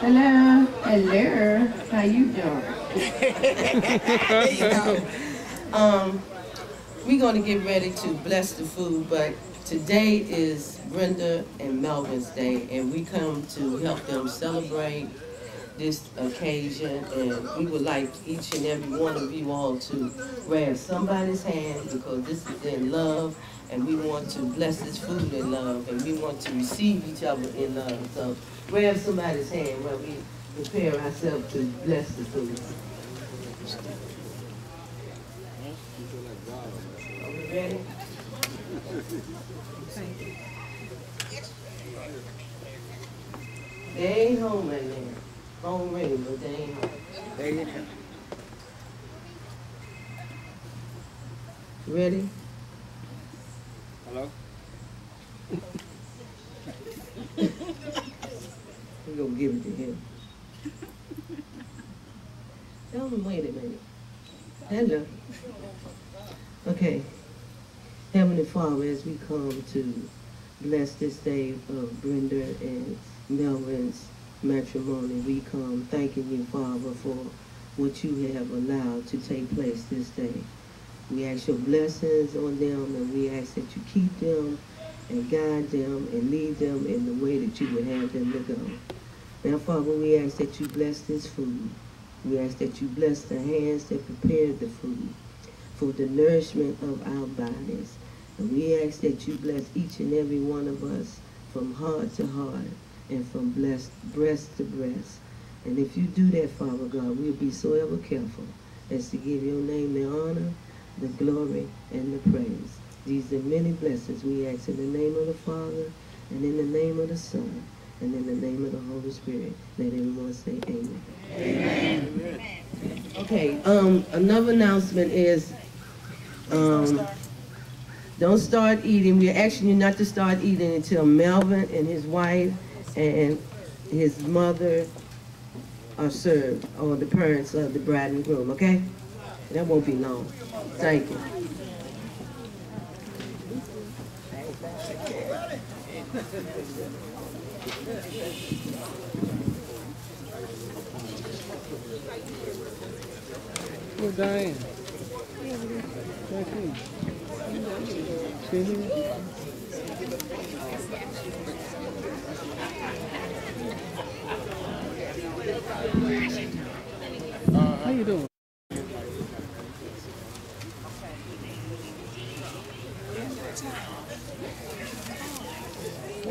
Hello, hello. How you doing? Um, we're going to get ready to bless the food, but today is Brenda and Melvin's day, and we come to help them celebrate this occasion, and we would like each and every one of you all to grab somebody's hand because this is in love, and we want to bless this food in love, and we want to receive each other in love. So grab somebody's hand while we prepare ourselves to bless the food. Are we ready? They ain't home right now. Phone ring, but they ain't home. There you go. Ready? We're gonna give it to him. Tell him, wait a minute. Hello. Okay. Heavenly Father, as we come to bless this day of Brenda and Melvin's matrimony, we come thanking you, Father, for what you have allowed to take place this day. We ask your blessings on them and we ask that you keep them and guide them and lead them in the way that you would have them to go. Now, Father, we ask that you bless this food. We ask that you bless the hands that prepared the food for the nourishment of our bodies. And we ask that you bless each and every one of us from heart to heart and from blessed breast to breast. And if you do that, Father God, we'll be so ever careful as to give your name the honor, the glory, and the praise. These are many blessings we ask in the name of the Father, and in the name of the Son, and in the name of the Holy Spirit. Let everyone say amen. Amen. Okay, um, another announcement is, um, don't start eating. We're asking you not to start eating until Melvin and his wife and his mother are served, or the parents of the bride and groom, okay? That won't be long. Thank you. Where's Diane? Right here? How you doing?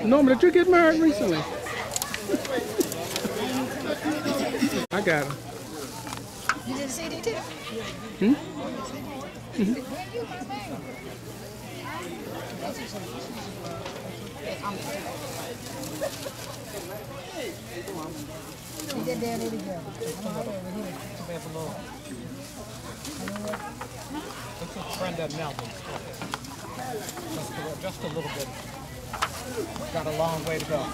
Norma, did you get married recently? I got him. You did a CD too? Hmm? You did that over there. I'm all over here. This is Brenda Melvin. Just a little bit. Got a long way to go.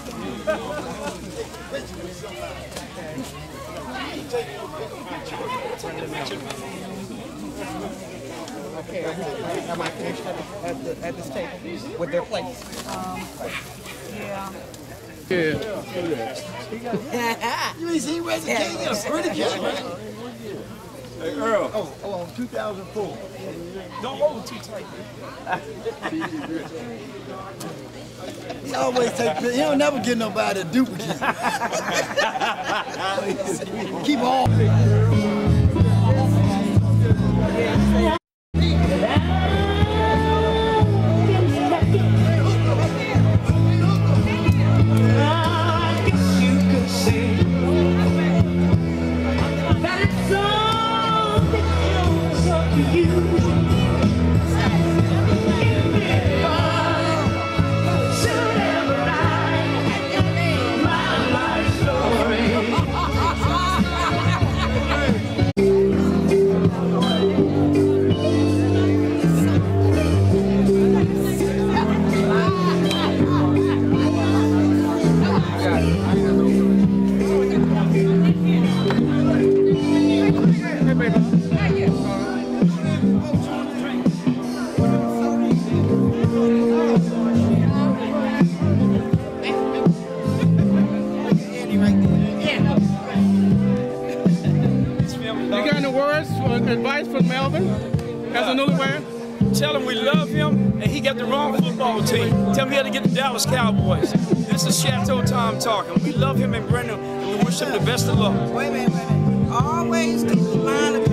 Brenda Melvin. Okay, am I finished at, the- at, the, at this table with their plates? Yeah. Yeah. You ain't seen West King in a pretty cat. Hey, Earl. Oh, oh, 2004. Don't hold too tight. He always take pictures. He don't never get nobody to duplicate. Keep all you. Uh, advice from Melvin as a newlywed? Tell him we love him and he got the wrong football team. Tell him he had to get the Dallas Cowboys. This is Chateau Tom talking. We love him and Brenda and we wish him the best of luck. Wait a minute, wait a minute. Always keep the line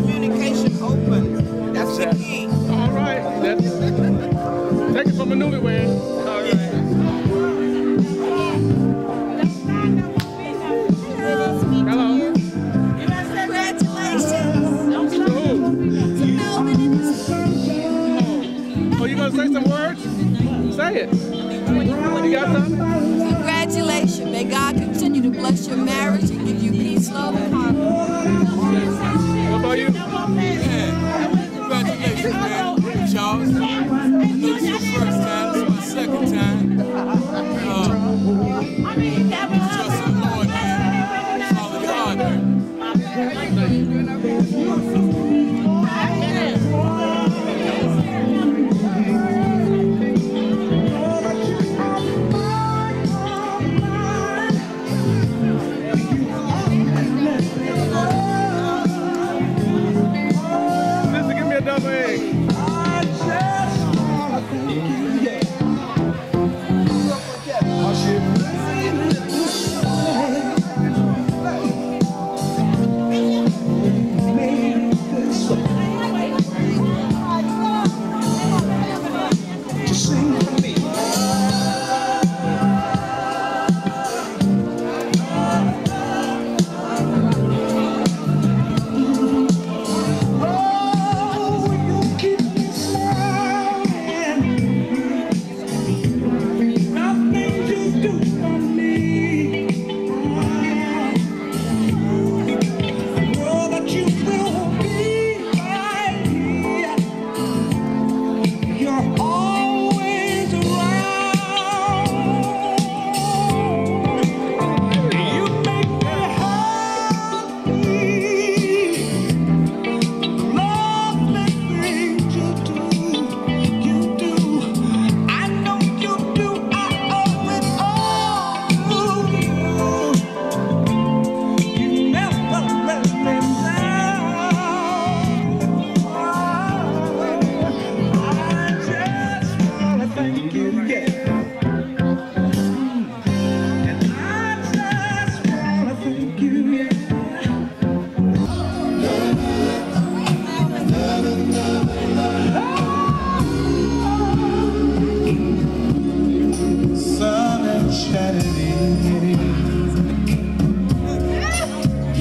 Say it. You got something? Congratulations. May God continue to bless your marriage and give you peace, love, and harmony. What about you?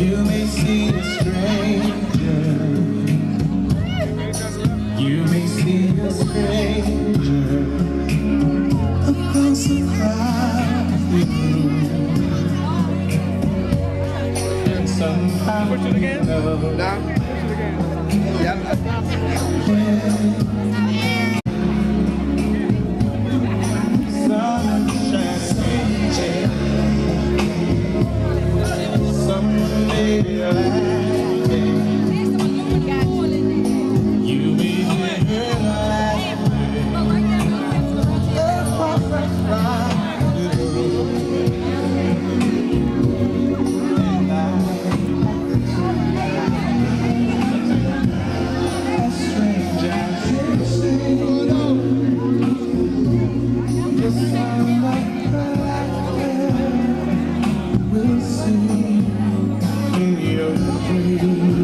You may see a stranger. You may see a stranger across the room. And somehow Push it again. Down. Push it again. sun sing in your dreams.